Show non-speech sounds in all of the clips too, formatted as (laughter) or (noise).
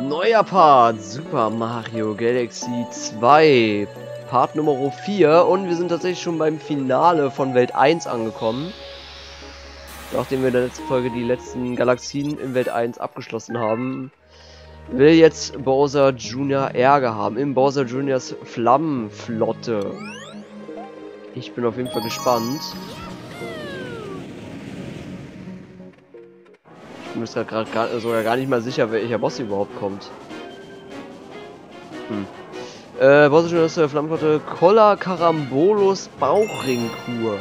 Neuer Part, Super Mario Galaxy 2, Part Nummer 4 und wir sind tatsächlich schon beim Finale von Welt 1 angekommen. Nachdem wir in der letzten Folge die letzten Galaxien in Welt 1 abgeschlossen haben, will jetzt Bowser Jr. Ärger haben, im Bowser Jr.'s Flammenflotte. Ich bin auf jeden Fall gespannt. Bin mir gerade gar, sogar gar nicht mal sicher, welcher Boss überhaupt kommt. Hm. Äh, Boss ist der Flammenflotte Kolla Karambolus Bauchringkur.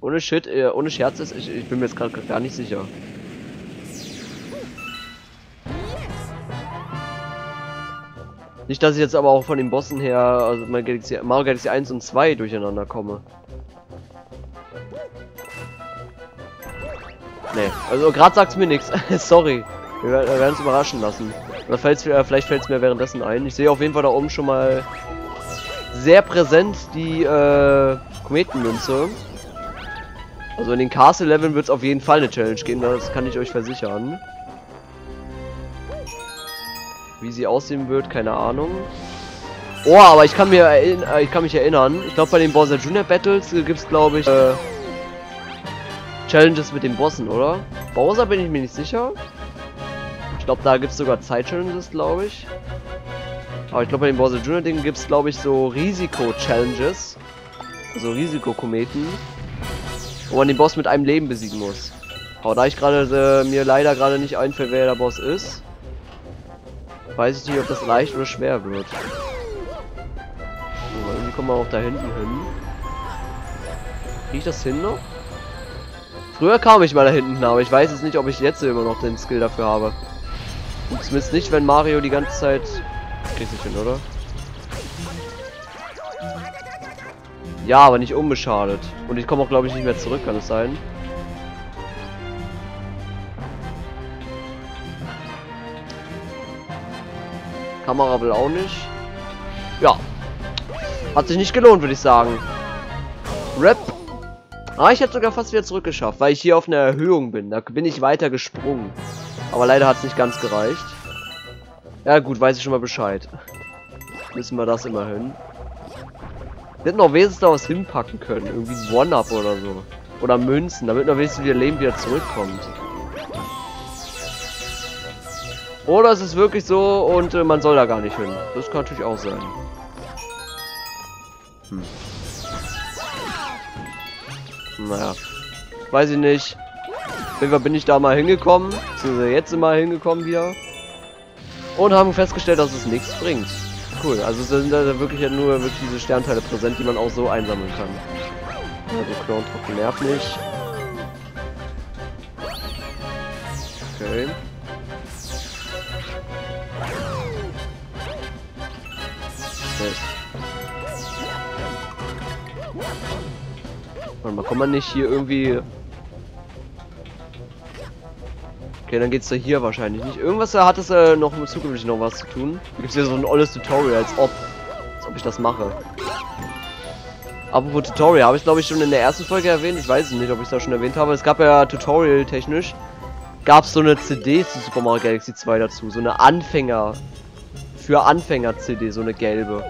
Ohne Shit, äh, ohne Scherz ist, ich, ich bin mir jetzt gerade gar nicht sicher. Nicht, dass ich jetzt aber auch von den Bossen her, also Mario Galaxy, Mario Galaxy 1 und 2 durcheinander komme. Nee, also gerade sagt's mir nichts. (laughs) Sorry. Wir werden es überraschen lassen. Oder fällt's, äh, vielleicht fällt es mir währenddessen ein. Ich sehe auf jeden Fall da oben schon mal sehr präsent die äh, Kometenmünze. Also in den Castle-Leveln wird es auf jeden Fall eine Challenge geben, das kann ich euch versichern. Wie sie aussehen wird, keine Ahnung. Oh, aber ich kann mir äh, ich kann mich erinnern. Ich glaube bei den Bowser Junior Battles gibt es glaube ich äh, Challenges mit den Bossen, oder? Bowser bin ich mir nicht sicher. Ich glaube da gibt es sogar Zeit-Challenges, glaube ich. Aber ich glaube bei den Bowser Junior Dingen gibt es glaube ich so Risiko-Challenges. Also Risikokometen. Wo man den Boss mit einem Leben besiegen muss. Aber da ich gerade äh, mir leider gerade nicht einfällt, wer der Boss ist, weiß ich nicht, ob das leicht oder schwer wird. So, irgendwie kommen wir auch da hinten hin. Krieg das hin noch? Früher kam ich mal da hinten, aber ich weiß jetzt nicht, ob ich jetzt immer noch den Skill dafür habe. Zumindest nicht, wenn Mario die ganze Zeit... Kriegst nicht hin, oder? Ja, aber nicht unbeschadet. Und ich komme auch, glaube ich, nicht mehr zurück, kann es sein? Kamera will auch nicht. Ja. Hat sich nicht gelohnt, würde ich sagen. Rap. Ah, ich hätte sogar fast wieder zurückgeschafft, weil ich hier auf einer Erhöhung bin. Da bin ich weiter gesprungen. Aber leider hat es nicht ganz gereicht. Ja gut, weiß ich schon mal Bescheid. Müssen wir das immerhin. Wir hätten noch wesentlich was hinpacken können. Irgendwie One-Up oder so. Oder Münzen, damit noch wenigstens wieder Leben wieder zurückkommt. Oder es ist wirklich so und äh, man soll da gar nicht hin. Das kann natürlich auch sein. Hm. Naja. Weiß ich nicht. Auf bin ich da mal hingekommen. Beziehungsweise jetzt mal hingekommen wieder. Und haben festgestellt, dass es nichts bringt cool. Also sind da wirklich nur wirklich diese Sternteile präsent, die man auch so einsammeln kann. Also Knochen nervt nicht. Warte mal, kann man nicht hier irgendwie Okay, dann geht's da hier wahrscheinlich nicht. Irgendwas hat es äh, noch zukünftig noch was zu tun. Gibt's hier so ein olles Tutorial, als ob, als ob ich das mache. Apropos Tutorial, habe ich glaube ich schon in der ersten Folge erwähnt. Ich weiß nicht, ob ich es da schon erwähnt habe. Es gab ja Tutorial-technisch, gab es so eine CD zu Super Mario Galaxy 2 dazu. So eine Anfänger, für Anfänger-CD, so eine gelbe.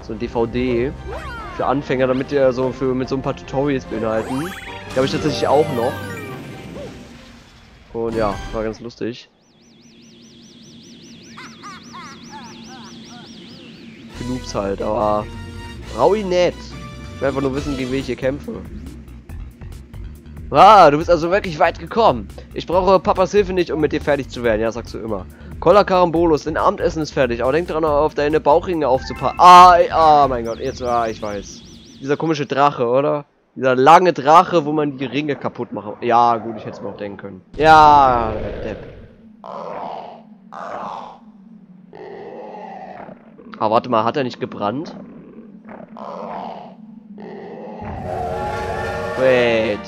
So ein DVD für Anfänger, damit ihr so für mit so ein paar Tutorials beinhalten. Die habe ich tatsächlich auch noch. Und ja, war ganz lustig. Genug's halt, aber Raui nett. Ich will einfach nur wissen, gegen wen ich hier kämpfe. Ah, du bist also wirklich weit gekommen. Ich brauche Papas Hilfe nicht, um mit dir fertig zu werden. Ja, sagst du immer. Kolla Karambolus, dein Abendessen ist fertig. Aber denk dran, auf deine Bauchringe aufzupassen. Ah, ah, mein Gott, jetzt, ah, ich weiß. Dieser komische Drache, oder? Dieser lange Drache, wo man die Ringe kaputt macht. Ja, gut, ich hätte es mir auch denken können. Ja, Depp. Aber warte mal, hat er nicht gebrannt? Wait.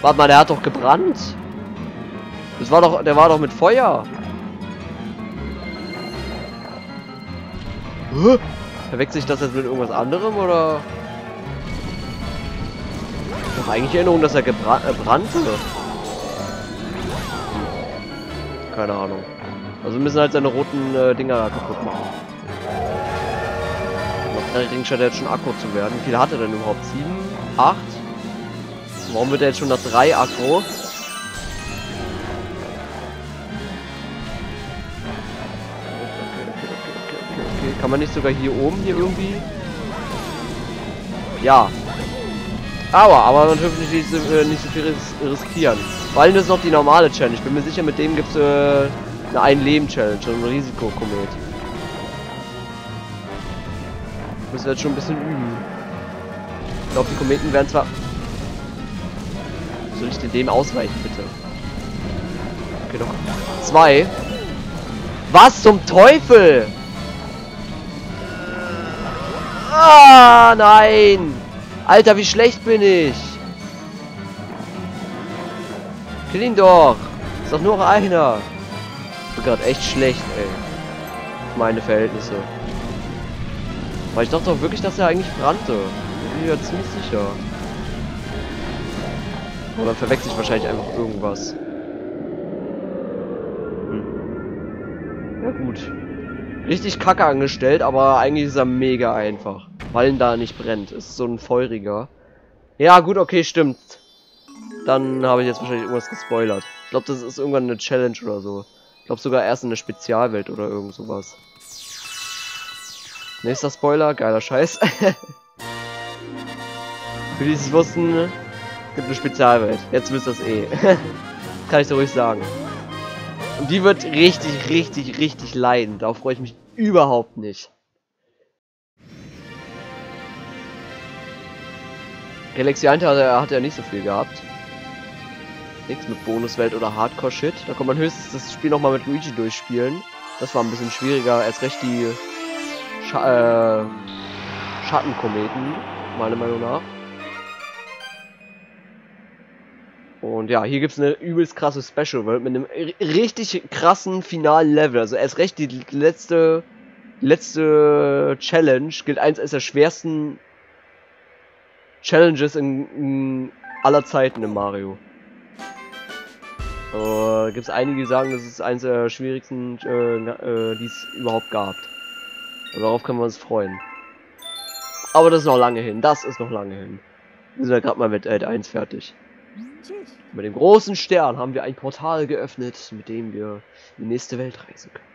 Warte mal, der hat doch gebrannt. Das war doch, der war doch mit Feuer. Hä? Verwechsel ich das jetzt mit irgendwas anderem oder? Doch eigentlich Erinnerung, dass er gebrannt äh, brannte. Keine Ahnung. Also müssen halt seine roten äh, Dinger kaputt machen. Der Ring scheint jetzt schon Akku zu werden. Wie viel hat er denn überhaupt? 7? 8? Warum wird er jetzt schon nach 3 Akku? Kann man nicht sogar hier oben hier irgendwie? Ja. Aber, aber man dürfte nicht, so, äh, nicht so viel ris riskieren. Vor allem ist noch die normale Challenge. Ich bin mir sicher, mit dem gibt es äh, eine Ein-Leben-Challenge, ein Risikokomet. Müssen wir jetzt schon ein bisschen üben. Ich glaube, die Kometen werden zwar... Soll ich dem ausweichen, bitte? Okay, noch zwei. Was zum Teufel? Ah, nein! Alter, wie schlecht bin ich! Kill ihn doch! Ist doch nur noch einer! Ich bin gerade echt schlecht, ey. Meine Verhältnisse. Weil ich dachte doch wirklich, dass er eigentlich brannte. Ich bin mir ziemlich sicher. Oder verwechsel ich wahrscheinlich einfach irgendwas. Hm. Ja gut. Richtig kacke angestellt, aber eigentlich ist er mega einfach. Weil ihn da nicht brennt. Ist so ein feuriger. Ja, gut, okay, stimmt. Dann habe ich jetzt wahrscheinlich irgendwas gespoilert. Ich glaube, das ist irgendwann eine Challenge oder so. Ich glaube sogar erst in der Spezialwelt oder irgend sowas. Nächster Spoiler, geiler Scheiß. (laughs) Für die es wussten, gibt eine Spezialwelt. Jetzt wisst ihr es eh. (laughs) Kann ich so ruhig sagen. Und die wird richtig, richtig, richtig leiden. Darauf freue ich mich überhaupt nicht. 1 hat er, hat ja nicht so viel gehabt. Nichts mit Bonuswelt oder Hardcore-Shit. Da kann man höchstens das Spiel nochmal mit Luigi durchspielen. Das war ein bisschen schwieriger, erst recht die Scha äh, Schattenkometen, meiner Meinung nach. Und ja, hier gibt es eine übelst krasse Special World mit einem richtig krassen finalen Level. Also erst recht die letzte letzte Challenge gilt eins als der schwersten Challenges in, in aller Zeiten im Mario. Uh, gibt es einige, die sagen, das ist eins der schwierigsten, äh, äh, die es überhaupt gab. Und darauf können wir uns freuen. Aber das ist noch lange hin. Das ist noch lange hin. Wir sind ja gerade mal mit Eld 1 fertig. Mit dem großen Stern haben wir ein Portal geöffnet, mit dem wir in die nächste Welt reisen können.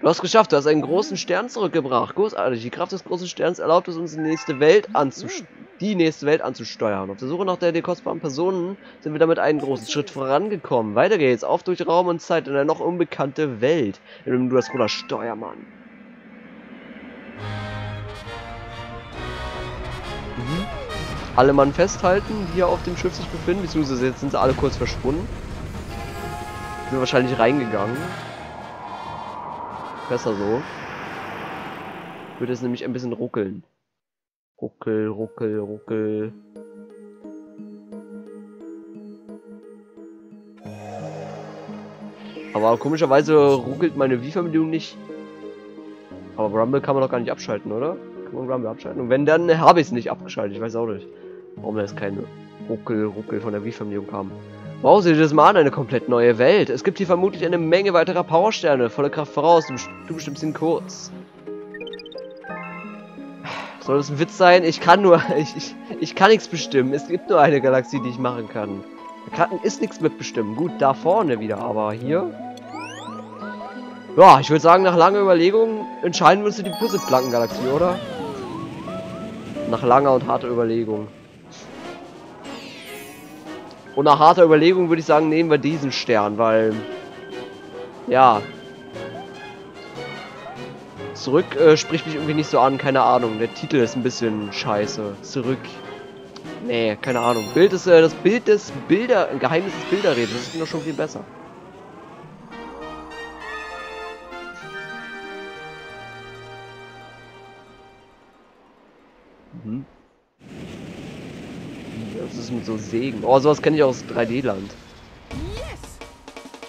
Du hast geschafft, du hast einen großen Stern zurückgebracht. Großartig. Die Kraft des großen Sterns erlaubt es uns, die nächste Welt die nächste Welt anzusteuern. Auf der Suche nach der dir kostbaren Personen sind wir damit einen großen Schritt vorangekommen. Weiter geht's. Auf durch Raum und Zeit in eine noch unbekannte Welt. Du das Ruder Steuermann. Alle Mann festhalten, die hier auf dem Schiff sich befinden. Beziehungsweise jetzt sind sie alle kurz verschwunden. Sind wahrscheinlich reingegangen. Besser so. Würde es nämlich ein bisschen ruckeln. Ruckel, ruckel, ruckel. Aber komischerweise ruckelt meine Wii-Verbindung nicht. Aber Rumble kann man doch gar nicht abschalten, oder? Kann man Rumble abschalten? Und wenn, dann habe ich es nicht abgeschaltet. Ich weiß auch nicht, warum jetzt keine Ruckel, Ruckel von der Wii-Verbindung kam. Wow, seht ihr das mal an, eine komplett neue Welt. Es gibt hier vermutlich eine Menge weiterer Powersterne. Volle Kraft voraus, du, bestimmst ihn kurz. Soll das ein Witz sein? Ich kann nur, (laughs) ich, ich, ich kann nichts bestimmen. Es gibt nur eine Galaxie, die ich machen kann. Kann, ist nichts mitbestimmen. Gut, da vorne wieder, aber hier... Ja, ich würde sagen, nach langer Überlegung entscheiden wir uns für die Puzzleplanken-Galaxie, oder? Nach langer und harter Überlegung. Und nach harter Überlegung würde ich sagen, nehmen wir diesen Stern, weil... Ja. Zurück äh, spricht mich irgendwie nicht so an, keine Ahnung. Der Titel ist ein bisschen scheiße. Zurück. Nee, keine Ahnung. Bild ist äh, das Bild des Bilder, Geheimnis des Bilderreds. Das ist noch schon viel besser. So Segen. Oh, sowas kenne ich aus 3D-Land.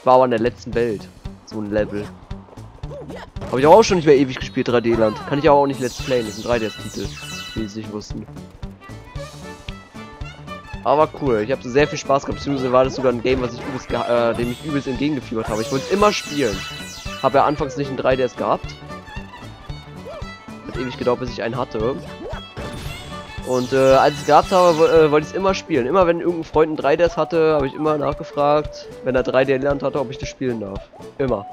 War aber in der letzten Welt. So ein Level. Habe ich auch schon nicht mehr ewig gespielt, 3D-Land. Kann ich aber auch nicht Let's Play, das ist ein 3DS-Titel, wie sie nicht wussten. Aber cool, ich habe so sehr viel Spaß gehabt, beziehungsweise war das sogar ein Game, was ich übelst, äh, dem ich übelst entgegengefiebert habe. Ich wollte es immer spielen. Habe ja anfangs nicht ein 3DS gehabt. Hat ewig gedauert, bis ich einen hatte. Und äh, als ich es gehabt habe, äh, wollte ich es immer spielen. Immer wenn irgendein Freund ein 3DS hatte, habe ich immer nachgefragt, wenn er 3D gelernt hatte, ob ich das spielen darf. Immer.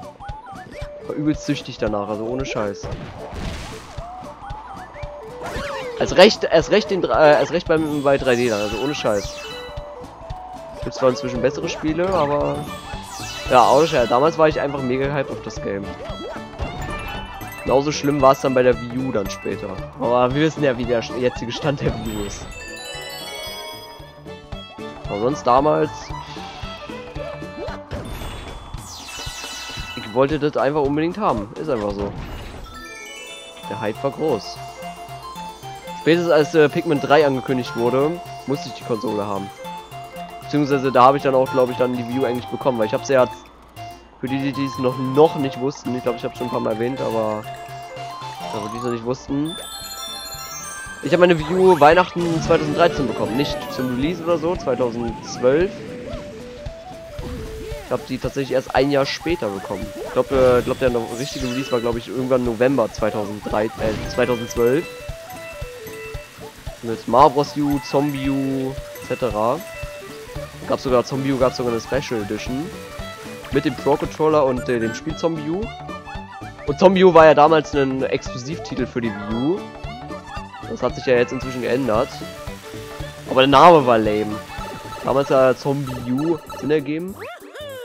War übelst süchtig danach, also ohne Scheiß. Als recht, erst recht, den, äh, als recht beim, bei 3D dann, also ohne Scheiß. Gibt zwar inzwischen bessere Spiele, aber... Ja, auch Scheiß. Damals war ich einfach mega hyped auf das Game. Genauso schlimm war es dann bei der Wii U dann später. Aber wir wissen ja, wie der jetzige Stand der Wii U ist. Aber sonst damals... Ich wollte das einfach unbedingt haben. Ist einfach so. Der Hype war groß. Spätestens als äh, Pikmin 3 angekündigt wurde, musste ich die Konsole haben. Beziehungsweise da habe ich dann auch, glaube ich, dann die View eigentlich bekommen, weil ich habe sie ja für die, die es noch, noch nicht wussten, ich glaube, ich habe schon ein paar Mal erwähnt, aber aber die es noch nicht wussten. Ich habe meine View Weihnachten 2013 bekommen, nicht zum Release oder so, 2012. Ich habe die tatsächlich erst ein Jahr später bekommen. Ich glaube, äh, glaub, der richtige Release war, glaube ich, irgendwann November 2003, äh, 2012 mit Marbros U, Zombie U, etc. Gab sogar Zombie U, gab sogar eine Special Edition. Mit dem Pro Controller und äh, dem Spiel Zombie U. Und Zombie U war ja damals ein Exklusivtitel für die Wii U. Das hat sich ja jetzt inzwischen geändert. Aber der Name war lame. Damals ja Zombie U Sinn ergeben.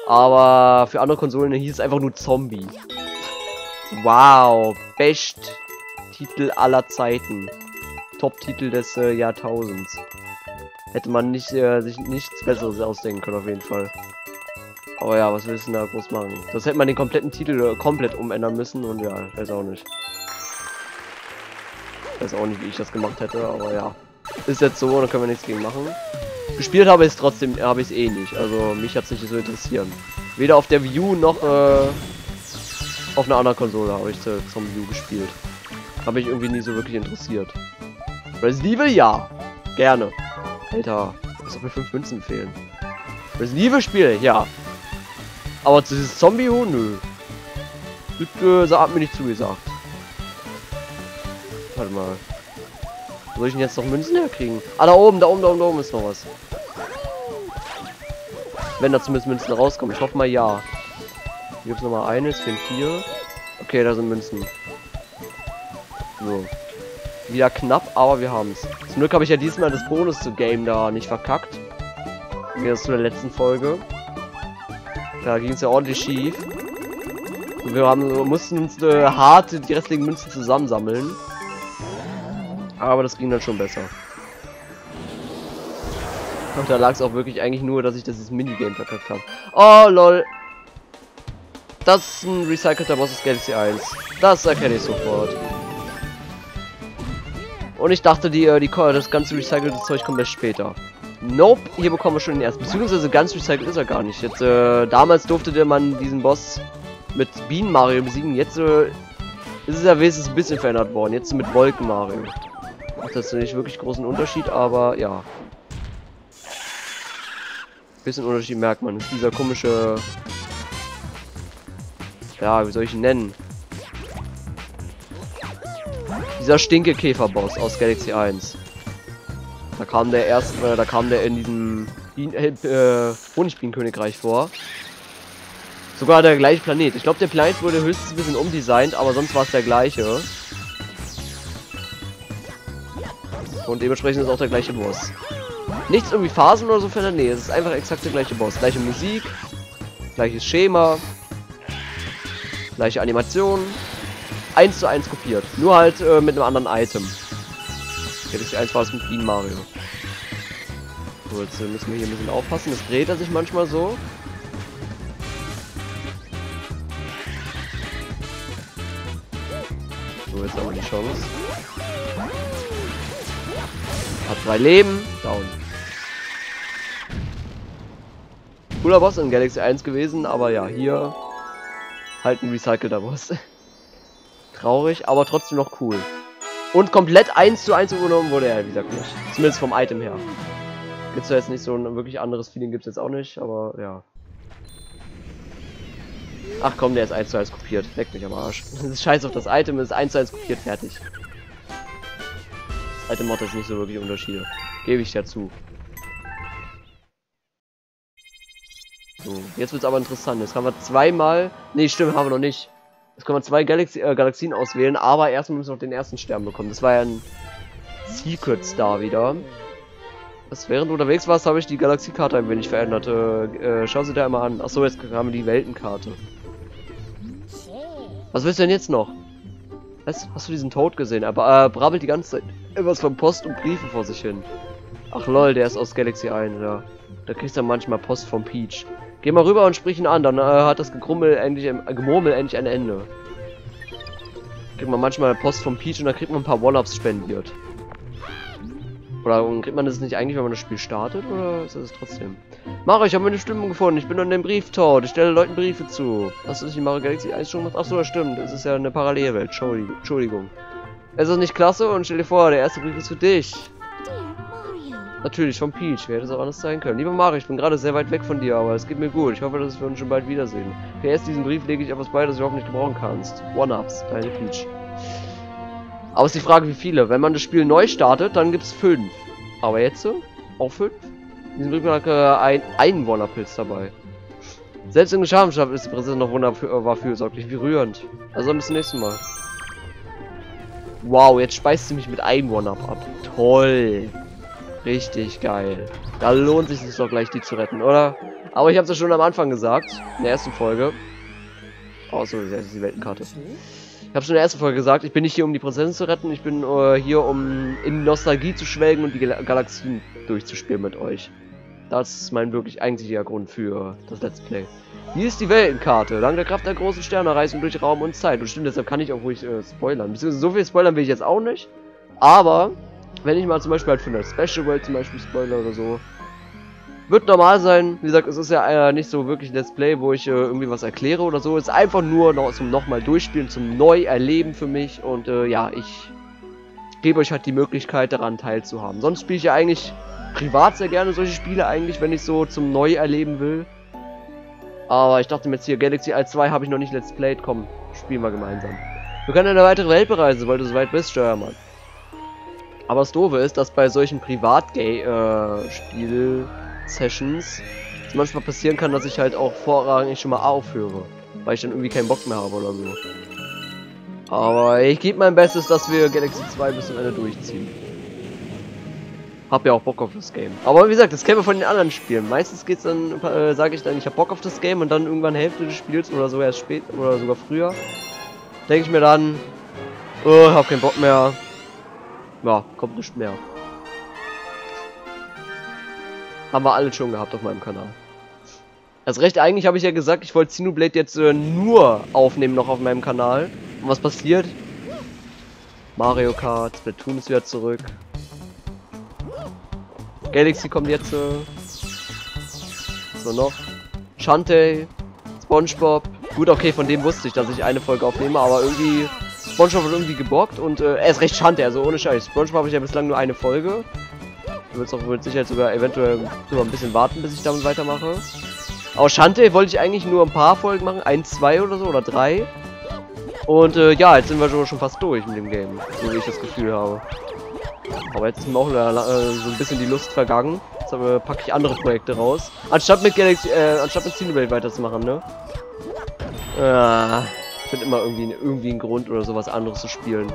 Aber für andere Konsolen hieß es einfach nur Zombie. Wow, best Titel aller Zeiten. Top-Titel des äh, Jahrtausends. Hätte man nicht, äh, sich nichts Besseres ausdenken können, auf jeden Fall. Aber ja, was willst du da groß machen? Das hätte man den kompletten Titel äh, komplett umändern müssen und ja, ich weiß auch nicht. Ich weiß auch nicht, wie ich das gemacht hätte, aber ja. Ist jetzt so, da können wir nichts gegen machen. Gespielt habe ich es trotzdem, habe ich es eh nicht. Also mich hat es nicht so interessieren. Weder auf der View noch äh, auf einer anderen Konsole habe ich zum View gespielt. Habe ich irgendwie nie so wirklich interessiert. Resident Evil, ja. Gerne. Alter, als ob mir fünf Münzen fehlen. Resident Evil Spiele, ja. Aber zu dieses zombie -Huhn, nö. Das äh, hat mir nicht zugesagt. Warte mal. Soll ich denn jetzt noch Münzen herkriegen? Ah, da oben, da oben, da oben, da oben ist noch was. Wenn da zumindest Münzen rauskommen. Ich hoffe mal ja. Hier gibt es nochmal eine, es fehlen vier. Okay, da sind Münzen. So. Wieder knapp, aber wir haben es. Zum Glück habe ich ja diesmal das Bonus-Game da nicht verkackt. Wie das zu der letzten Folge. Da ging es ja ordentlich schief. Und wir haben, mussten uns äh, hart die restlichen Münzen zusammensammeln. Aber das ging dann schon besser. Und da lag es auch wirklich eigentlich nur, dass ich das Minigame verkackt habe. Oh, lol. Das ist ein recycelter Boss des Galaxy 1. Das erkenne ich sofort. Und ich dachte, die, äh, die, das ganze recycelte Zeug kommt erst später. Nope, hier bekommen wir schon den ersten. Beziehungsweise ganz recycelt ist er gar nicht. Jetzt, äh, damals durfte man diesen Boss mit Bienen Mario besiegen. Jetzt äh, ist es ja wenigstens ein bisschen verändert worden. Jetzt mit Wolken Mario. Macht das nicht wirklich großen Unterschied, aber ja. Bisschen Unterschied merkt man. Ist dieser komische. Ja, wie soll ich ihn nennen? Dieser Stinkekäfer-Boss aus Galaxy 1. Da kam der erst, äh, da kam der in diesem Bien äh, äh, Honigbienenkönigreich vor. Sogar der gleiche Planet. Ich glaube, der Planet wurde höchstens ein bisschen umdesignt, aber sonst war es der gleiche. Und dementsprechend ist auch der gleiche Boss. Nichts irgendwie Phasen oder so verändert. Nee, es ist einfach exakt der gleiche Boss. Gleiche Musik, gleiches Schema, gleiche Animation, eins zu eins kopiert. Nur halt äh, mit einem anderen Item. Galaxy 1 war es mit Bean Mario. So, jetzt müssen wir hier ein bisschen aufpassen. Das dreht er sich manchmal so. So, jetzt haben wir die Chance. Hat drei Leben. Down. Cooler Boss in Galaxy 1 gewesen, aber ja, hier halt ein recycelter Boss. Traurig, aber trotzdem noch cool. Und komplett eins zu eins übernommen wurde er, wie gesagt, nicht. Zumindest vom Item her. Gibt's da jetzt nicht so ein wirklich anderes Feeling, gibt's jetzt auch nicht, aber ja. Ach komm, der ist 1 zu 1 kopiert. Leck mich am Arsch. (laughs) Scheiß auf das Item, ist 1 zu 1 kopiert, fertig. Das Item macht jetzt nicht so wirklich Unterschiede. Gebe ich dazu. So, jetzt wird's aber interessant. Jetzt kann man zweimal. Nee, stimmt, haben wir noch nicht. Jetzt kann man zwei Galaxy äh, Galaxien auswählen, aber erstmal müssen wir noch den ersten Stern bekommen. Das war ja ein Secret Star wieder. Das, während unterwegs warst, habe ich die Galaxiekarte ein wenig verändert. Äh, äh, schau sie da immer an. Achso, jetzt haben wir die Weltenkarte. Was willst du denn jetzt noch? Was? Hast du diesen Tod gesehen? Aber äh, brabbelt die ganze Zeit irgendwas von Post und Briefe vor sich hin. Ach lol, der ist aus Galaxy 1, ja. Da kriegst du manchmal Post vom Peach. Geh mal rüber und sprich ihn an, dann äh, hat das Gegrummel endlich, äh, Gemurmel endlich ein Ende. Kriegt man manchmal Post vom Peach und dann kriegt man ein paar One-Ups spendiert. Oder kriegt man das nicht eigentlich, wenn man das Spiel startet, oder ist das trotzdem? Mario, ich habe meine Stimmung gefunden. Ich bin an dem Brieftaut. Ich stelle Leuten Briefe zu. Hast du nicht in Mario Galaxy 1 schon gemacht? Achso, das stimmt. Es ist ja eine Parallelwelt. Entschuldigung. Es ist nicht klasse und stell dir vor, der erste Brief ist für dich. Natürlich, vom Peach. Wer hätte es auch anders sein können. Lieber Mario, ich bin gerade sehr weit weg von dir, aber es geht mir gut. Ich hoffe, dass wir uns schon bald wiedersehen. PS, diesen Brief lege ich etwas bei, das du nicht gebrauchen kannst. One-Ups, deine Peach. Aber ist die Frage, wie viele. Wenn man das Spiel neu startet, dann gibt es fünf. Aber jetzt so? Auch fünf? In diesem Brief lag äh, ein Einwohnerpilz dabei. Selbst in Geschafenschaft ist die Prinzessin noch wunderbar fürsorglich. Wie rührend. Also bis zum nächsten Mal. Wow, jetzt speist sie mich mit Einwohner ab. Toll. Richtig geil. Da lohnt sich es doch gleich, die zu retten, oder? Aber ich habe es ja schon am Anfang gesagt, in der ersten Folge. Oh, so, das ist die Weltenkarte. Ich habe schon in der ersten Folge gesagt, ich bin nicht hier, um die Prinzessin zu retten, ich bin äh, hier, um in Nostalgie zu schwelgen und die Gal Galaxien durchzuspielen mit euch. Das ist mein wirklich eigentlicher Grund für das Let's Play. Hier ist die Weltenkarte. Dank der Kraft der großen Sterne reisen durch Raum und Zeit. Und stimmt, deshalb kann ich auch ruhig äh, spoilern. So viel spoilern will ich jetzt auch nicht. Aber wenn ich mal zum Beispiel halt für eine Special World zum Beispiel spoiler oder so, wird normal sein. Wie gesagt, es ist ja äh, nicht so wirklich ein Let's Play, wo ich äh, irgendwie was erkläre oder so. Es ist einfach nur noch zum nochmal durchspielen, zum Neu-Erleben für mich. Und äh, ja, ich gebe euch halt die Möglichkeit daran teilzuhaben. Sonst spiele ich ja eigentlich privat sehr gerne solche Spiele eigentlich, wenn ich so zum Neu-Erleben will. Aber ich dachte mir jetzt hier, Galaxy Alt 2 habe ich noch nicht Let's Played. Komm, spielen wir gemeinsam. Wir können eine weitere Welt bereisen, weil du so weit bist, Steuermann. Aber das Doofe ist, dass bei solchen Privat-Spiel-Sessions es manchmal passieren kann, dass ich halt auch vorrangig schon mal aufhöre. Weil ich dann irgendwie keinen Bock mehr habe oder so. Aber ich gebe mein Bestes, dass wir Galaxy 2 bis zum Ende durchziehen. Hab ja auch Bock auf das Game. Aber wie gesagt, das kennen wir von den anderen Spielen. Meistens geht's dann, äh, sage ich dann, ich hab Bock auf das Game und dann irgendwann Hälfte des Spiels oder so erst spät oder sogar früher. Denke ich mir dann, oh, hab keinen Bock mehr, ja, kommt nicht mehr. Haben wir alle schon gehabt auf meinem Kanal. Also recht, eigentlich habe ich ja gesagt, ich wollte Xenoblade jetzt äh, nur aufnehmen noch auf meinem Kanal. Und was passiert? Mario Kart, Splatoon ist wieder zurück. Galaxy kommt jetzt. Äh, so noch. Shantae, Spongebob. Gut, okay, von dem wusste ich, dass ich eine Folge aufnehme, aber irgendwie Spongebob wird irgendwie gebockt und äh, er ist recht schande, also ohne Scheiß. Spongebob habe ich ja bislang nur eine Folge. Du willst auch mit Sicherheit sogar eventuell sogar ein bisschen warten, bis ich damit weitermache. Aber Shante wollte ich eigentlich nur ein paar Folgen machen, ein, zwei oder so, oder drei. Und äh, ja, jetzt sind wir schon fast durch mit dem Game, so wie ich das Gefühl habe. Aber jetzt ist mir auch äh, so ein bisschen die Lust vergangen. Jetzt äh, packe ich andere Projekte raus. Anstatt mit Galaxy, äh, anstatt mit Xenoblade weiterzumachen, ne? Ah finde immer irgendwie, irgendwie einen Grund oder sowas anderes zu spielen.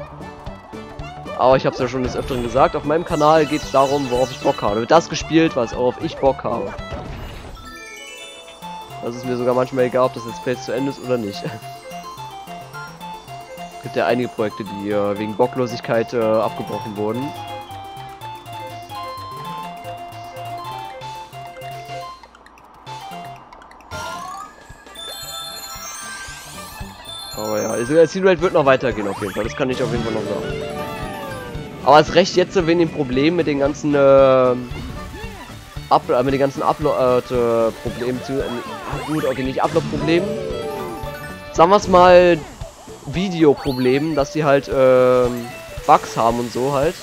Aber ich habe es ja schon des Öfteren gesagt, auf meinem Kanal geht es darum, worauf ich Bock habe. Wird das gespielt, was worauf ich Bock habe. Das ist mir sogar manchmal egal, ob das jetzt Play zu Ende ist oder nicht. es (laughs) gibt ja einige Projekte, die äh, wegen Bocklosigkeit äh, abgebrochen wurden. Der Seed wird noch weitergehen auf jeden Fall. Das kann ich auf jeden Fall noch sagen. Aber als recht jetzt wegen dem Problem mit den ganzen äh, Up äh, mit den ganzen Upload-Problemen äh, zu. Äh, gut, okay, nicht Upload-Problemen. Sagen wir es mal, Videoproblemen, dass sie halt ähm, Bugs haben und so halt.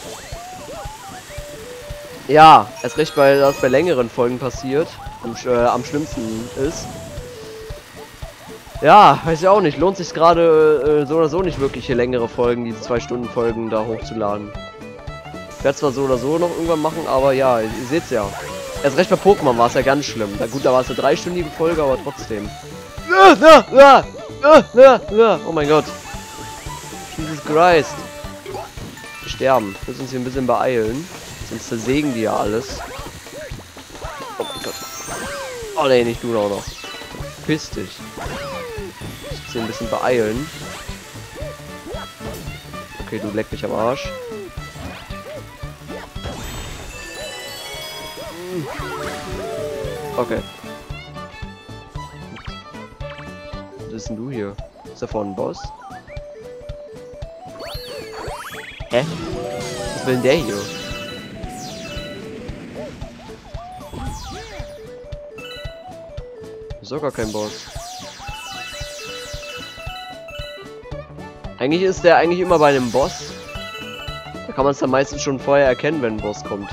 Ja, erst recht, weil das bei längeren Folgen passiert und äh, am schlimmsten ist. Ja, weiß ich auch nicht. Lohnt sich gerade äh, so oder so nicht wirklich hier längere Folgen, diese zwei Stunden Folgen da hochzuladen. Ich werde zwar so oder so noch irgendwann machen, aber ja, ihr, ihr seht's ja. Erst recht bei Pokémon war es ja ganz schlimm. Na gut, da war es eine dreistündige Folge, aber trotzdem. Oh mein Gott. Jesus Christ. Wir sterben. Wir müssen uns hier ein bisschen beeilen. Sonst zersägen die ja alles. Oh mein Gott. Oh ne, nicht du auch noch. Piss dich. Muss hier ein bisschen beeilen. Okay, du leck mich am Arsch. Okay. Was ist denn du hier? Ist da vorne ein Boss? Hä? Was will denn der hier? Ist doch gar kein Boss. Eigentlich ist der eigentlich immer bei einem Boss. Da kann man es dann meistens schon vorher erkennen, wenn ein Boss kommt.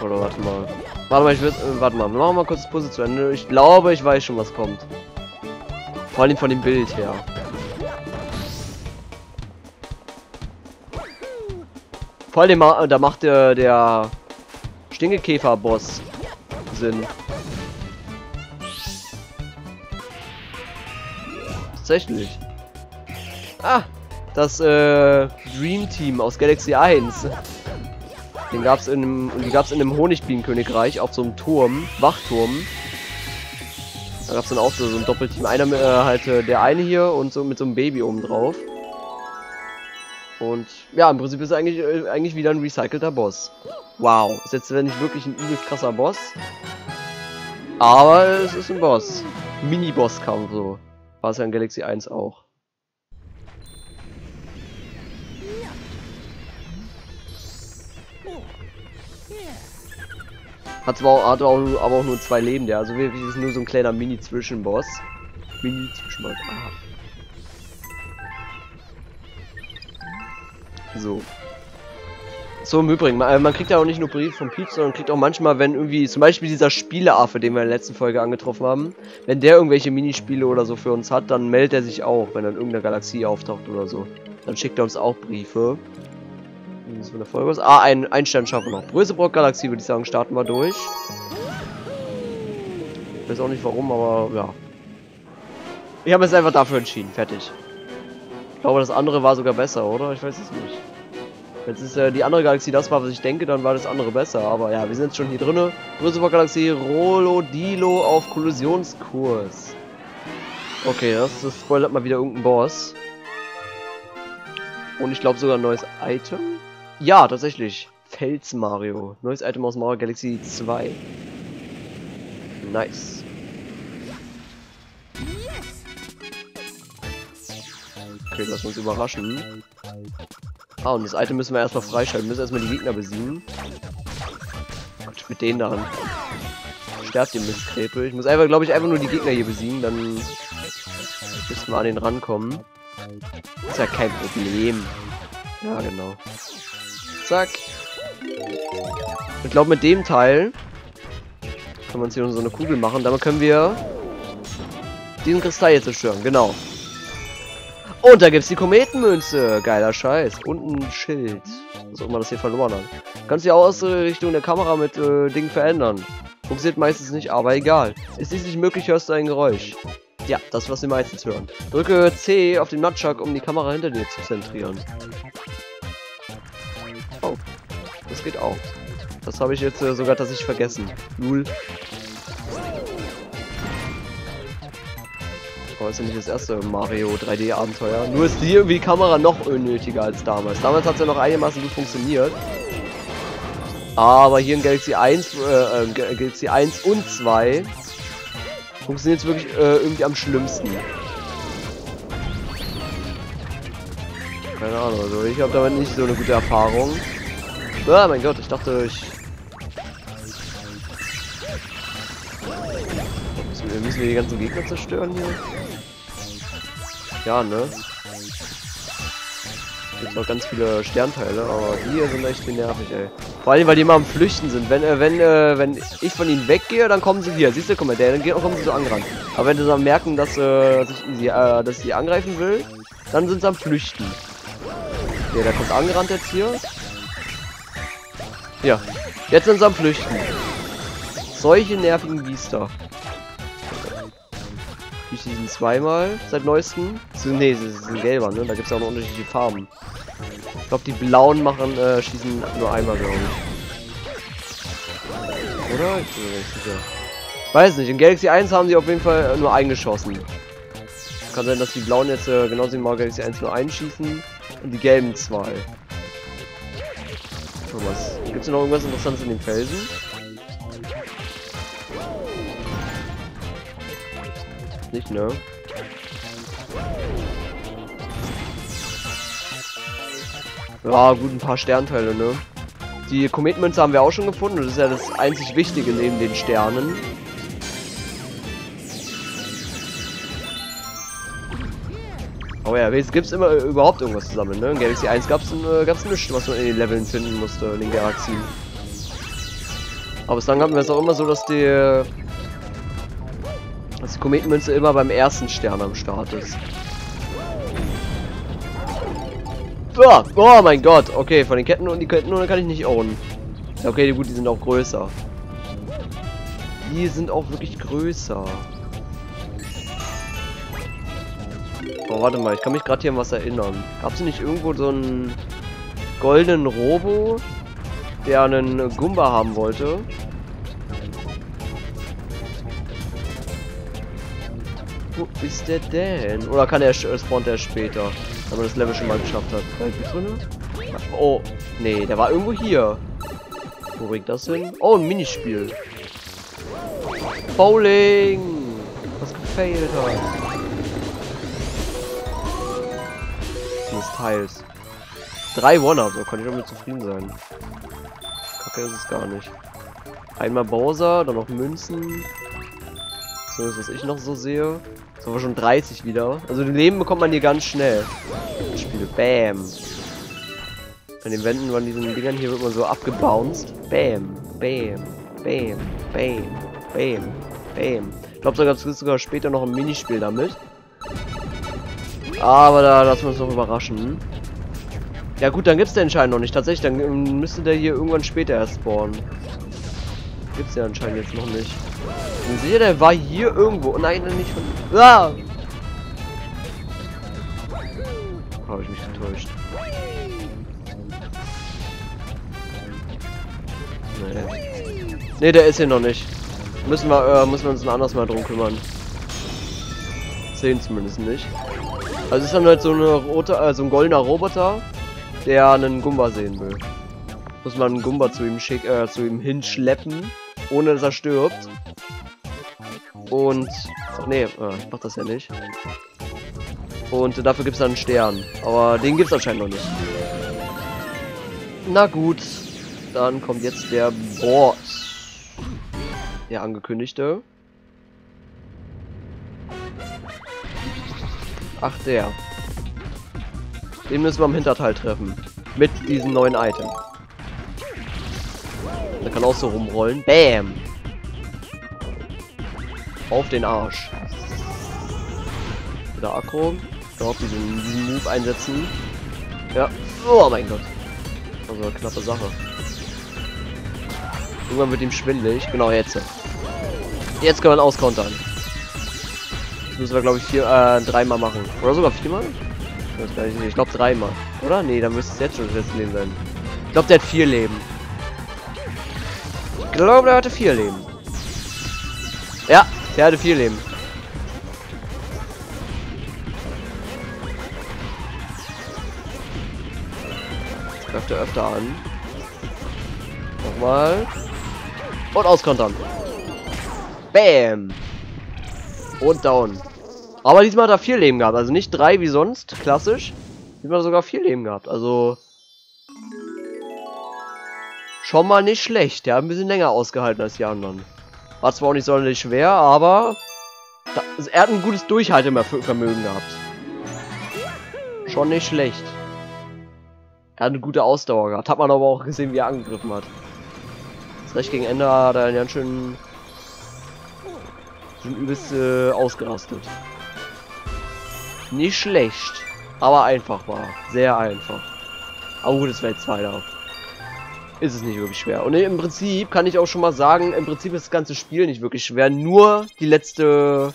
Oder warte mal. Warte mal, ich will. Äh, warte mal, machen wir mal kurz das Puzzle zu Ende. Ich glaube, ich weiß schon, was kommt. Vor allem von dem Bild her. Vor allem, da macht der, der Stinkekäfer-Boss Sinn. Tatsächlich. Ah, das äh, Dream Team aus Galaxy 1. Den gab's in einem, die gab's in einem Honigbienenkönigreich auf so einem Turm, Wachturm. Da gab's dann auch so, so ein Doppelteam. Einer mit, äh, halt äh, der eine hier und so mit so einem Baby oben drauf. Und ja, im Prinzip ist er eigentlich, äh, eigentlich wieder ein recycelter Boss. Wow, ist jetzt nicht wirklich ein übelst krasser Boss. Aber es ist ein Boss. Mini-Boss-Kampf so. War es ja in Galaxy 1 auch. Hat zwar hat auch, aber auch nur zwei Leben, der. Also wirklich ist nur so ein kleiner Mini-Zwischenboss. Mini-Zwischenboss. Ah. So. So, im Übrigen, man, man, kriegt ja auch nicht nur Briefe von Pete, sondern kriegt auch manchmal, wenn irgendwie, zum Beispiel dieser Spieleaffe, den wir in der letzten Folge angetroffen haben, wenn der irgendwelche Minispiele oder so für uns hat, dann meldet er sich auch, wenn dann irgendeine Galaxie auftaucht oder so. Dann schickt er uns auch Briefe. Das ist von der. Ah, ein, ein Stern schaffen wir noch. Brösebrock-Galaxie, würde ich sagen, starten wir durch. Ich weiß auch nicht warum, aber ja. Ich habe es einfach dafür entschieden. Fertig. Ich glaube, das andere war sogar besser, oder? Ich weiß es nicht. Jetzt ist äh, die andere Galaxie das war, was ich denke, dann war das andere besser. Aber ja, wir sind jetzt schon hier drinne. Brösebrock-Galaxie, Rolo Dilo auf Kollisionskurs. Okay, das, das spoilert mal wieder irgendein Boss. Und ich glaube sogar ein neues Item. Ja, tatsächlich. Fels Mario. Neues Item aus Mario Galaxy 2. Nice. Okay, lass uns überraschen. Ah, und das Item müssen wir erstmal freischalten. Wir müssen erstmal die Gegner besiegen. Gott, mit denen dann. Sterbt den Mistkräpe. Ich muss einfach, glaube ich, einfach nur die Gegner hier besiegen. Dann müssen wir an den rankommen. Ist ja kein Problem. Ja, genau. Zack. Ich glaube, mit dem Teil können wir uns hier so eine Kugel machen. Damit können wir diesen Kristall hier zerstören. Genau. Und da gibt es die Kometenmünze. Geiler Scheiß. Und ein Schild. Was auch immer das hier verloren hat. Kannst die Ausrichtung der Kamera mit äh, Dingen verändern. Funktioniert meistens nicht, aber egal. Ist dies nicht möglich, hörst du ein Geräusch. Ja, das, was sie meistens hören. Drücke C auf den Nutchuck, um die Kamera hinter dir zu zentrieren. Das geht auch. Das habe ich jetzt äh, sogar tatsächlich vergessen. Null. Oh, ist ja nicht das erste Mario 3D Abenteuer. Nur ist hier irgendwie die Kamera noch unnötiger als damals. Damals hat es ja noch einigermaßen gut funktioniert. Aber hier in Galaxy 1, äh, äh Galaxy 1 und 2 funktioniert es wirklich äh, irgendwie am schlimmsten. Keine Ahnung, also ich habe damit nicht so eine gute Erfahrung. Ah, mein Gott, ich dachte, ich... Müssen wir, müssen wir die ganzen Gegner zerstören hier? Ja, ne? Gibt auch ganz viele Sternteile, aber die sind echt nervig, ey. Vor allem, weil die immer am Flüchten sind. Wenn, äh, wenn, äh, wenn ich von ihnen weggehe, dann kommen sie hier. Siehst du, guck mal, der, dann kommen sie so angerannt. Aber wenn sie dann merken, dass, äh, dass sie, äh, dass sie angreifen will, dann sind sie am Flüchten. Ja, der kommt angerannt jetzt hier. Ja, jetzt sind sie am Flüchten. Solche nervigen Biester. Die schießen zweimal seit neuestem. Ne, sie sind gelber, ne? Da gibt es auch noch unterschiedliche Farben. Ich glaube, die blauen machen, äh, schießen nur einmal, glaube ich. Oder? Ich bin mir nicht sicher. Weiß nicht, in Galaxy 1 haben sie auf jeden Fall nur eingeschossen. Kann sein, dass die blauen jetzt äh, genauso wie in Galaxy 1 nur einschießen und die gelben zwei. Thomas, gibt es noch irgendwas Interessantes in den Felsen? Nicht, ne? Ja, gut, ein paar Sternteile, ne? Die Kometmünze haben wir auch schon gefunden. Das ist ja das einzig Wichtige neben den Sternen. Oh ja, es gibt immer überhaupt irgendwas zu sammeln, ne? In Galaxy 1 gab es äh, gab's nichts, was man in den Leveln finden musste, in den Galaxien. Aber bislang haben wir es auch immer so, dass die dass die Kometenmünze immer beim ersten Stern am Start ist. Oh, oh mein Gott. Okay, von den Ketten und die Ketten kann ich nicht ownen. Okay, gut, die sind auch größer. Die sind auch wirklich größer. Oh, warte mal, ich kann mich gerade hier an was erinnern. Gab es nicht irgendwo so einen goldenen Robo, der einen Gumba haben wollte? Wo ist der denn? Oder kann er spawnt er später, wenn man das Level schon mal geschafft hat? Oh, nee, der war irgendwo hier. Wo bringt das hin? Oh, ein Minispiel. Bowling! Was gefailt hat. Des Teils. Drei One-Up, so kann ich damit zufrieden sein. Kacke ist es gar nicht. Einmal Bowser, dann noch Münzen. So ist was ich noch so sehe. Jetzt haben schon 30 wieder. Also die Leben bekommt man hier ganz schnell. Spiele. Bam. An den Wänden von diesen Dingern hier wird man so abgebounced. Bam. Bam. Bam. Bam. Bam. Bam. Ich glaube sogar, es gibt sogar später noch ein Minispiel damit. Aber da lassen wir uns noch überraschen. Ja gut, dann gibt es den anscheinend noch nicht. Tatsächlich, dann müsste der hier irgendwann später erst spawnen. Gibt's ja anscheinend jetzt noch nicht. Bin sicher, der war hier irgendwo. Nein, nicht von. Ah! Habe ich mich getäuscht. Nee. nee, der ist hier noch nicht. Müssen wir, äh, müssen wir uns ein anderes Mal drum kümmern. Sehen zumindest nicht. Also ist dann halt so eine rote, äh, so ein goldener Roboter, der einen Gumba sehen will. Muss man einen Gumba zu ihm schick, äh, zu ihm hinschleppen, ohne dass er stirbt. Und... Ach nee, äh, ich mach das ja nicht. Und dafür gibt es dann einen Stern. Aber den gibt es anscheinend noch nicht. Na gut. Dann kommt jetzt der Boss. Der angekündigte. Ach, der. Den müssen wir im Hinterteil treffen. Mit diesem neuen Item. Der kann auch so rumrollen. Bam! Auf den Arsch. Wieder Akro. Dort diesen, diesen Move einsetzen. Ja. Oh mein Gott. Also eine knappe Sache. Irgendwann wird ihm schwindelig. Genau, jetzt. Jetzt wir ihn auskontern. Müssen wir, glaube ich, vier, äh, dreimal machen. Oder sogar viermal? Ich weiß gar nicht. Ich glaube dreimal. Oder? Nee, dann müsste es jetzt schon das letzte Leben sein. Ich glaube, der hat vier Leben. Ich glaube, der hatte vier Leben. Ja, der hatte vier Leben. Greift er öfter an. Nochmal. Und auskontern. Bam. Und down. Aber diesmal hat er vier Leben gehabt. Also nicht drei wie sonst, klassisch. Diesmal sogar vier Leben gehabt. Also... Schon mal nicht schlecht. Der hat ein bisschen länger ausgehalten als die anderen. War zwar auch nicht sonderlich schwer, aber... Da, also er hat ein gutes Durchhaltevermögen gehabt. Schon nicht schlecht. Er hat eine gute Ausdauer gehabt. Hat man aber auch gesehen, wie er angegriffen hat. Das recht gegen Ende hat er ganz schön, schön übelst äh, ausgerastet. Nicht schlecht. Aber einfach war. Sehr einfach. Aber gut, es wäre jetzt weiter. Ist es nicht wirklich schwer. Und im Prinzip kann ich auch schon mal sagen, im Prinzip ist das ganze Spiel nicht wirklich schwer. Nur die letzte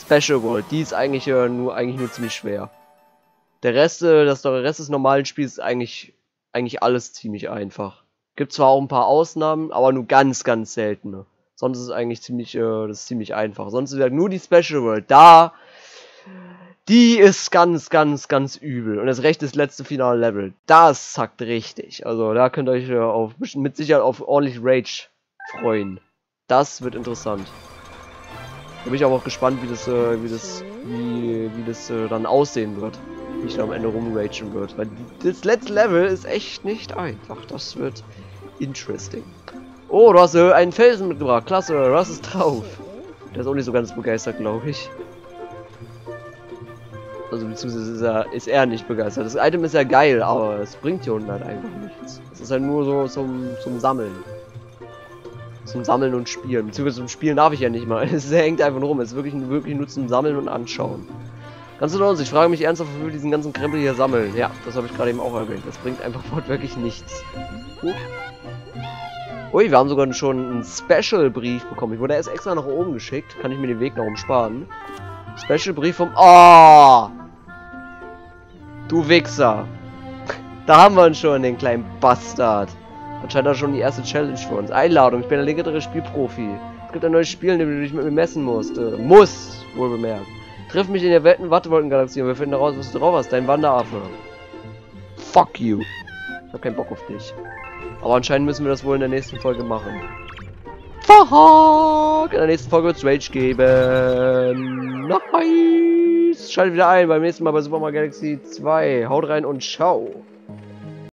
Special World. Die ist eigentlich äh, nur eigentlich nur ziemlich schwer. Der Rest, äh, das der Rest des normalen Spiels ist eigentlich eigentlich alles ziemlich einfach. Gibt zwar auch ein paar Ausnahmen, aber nur ganz, ganz seltene. Sonst ist es eigentlich ziemlich, äh, das ist ziemlich einfach. Sonst ist halt nur die Special World. Da die ist ganz, ganz, ganz übel. Und das recht das letzte finale Level. Das zackt richtig. Also da könnt ihr euch äh, auf, mit Sicherheit auf ordentlich Rage freuen. Das wird interessant. Da bin ich aber auch gespannt, wie das, äh, wie das, wie, wie das äh, dann aussehen wird. Wie ich da am Ende rumragen wird. Weil das letzte Level ist echt nicht einfach. Das wird interesting. Oh, du hast äh, einen Felsen mitgebracht. Klasse, hast es drauf. Der ist auch nicht so ganz begeistert, glaube ich. Also beziehungsweise ist er, ist er nicht begeistert. Das Item ist ja geil, aber es bringt hier unten halt einfach nichts. Es ist halt nur so zum, zum Sammeln. Zum Sammeln und Spielen. Beziehungsweise zum Spielen darf ich ja nicht mal. (laughs) Es hängt einfach nur rum. Es ist wirklich, wirklich nur zum Sammeln und Anschauen. Ganz genau, ich frage mich ernsthaft, wofür wir diesen ganzen Krempel hier sammeln. Ja, das habe ich gerade eben auch erwähnt. Das bringt einfach (laughs) wirklich nichts. Huch. Ui, wir haben sogar schon einen Special-Brief bekommen. Ich wurde erst extra nach oben geschickt. Kann ich mir den Weg noch umsparen. Special-Brief vom... Oh! Du Wichser. Da haben wir ihn schon, den kleinen Bastard. Anscheinend auch schon die erste Challenge für uns. Einladung, ich bin der legendäre Spielprofi. Es gibt ein neues Spiel, in dem du dich mit mir messen musst. Äh, muss, wohl bemerkt. Triff mich in der Wetten Wattewolkengalaxie und wir finden heraus, was du drauf hast. Dein Wanderaffe. Fuck you. Ich hab keinen Bock auf dich. Aber anscheinend müssen wir das wohl in der nächsten Folge machen. Fuck! In der nächsten Folge wird es Rage geben. Nice! Schaltet wieder ein beim nächsten Mal bei Super Mario Galaxy 2. Haut rein und ciao!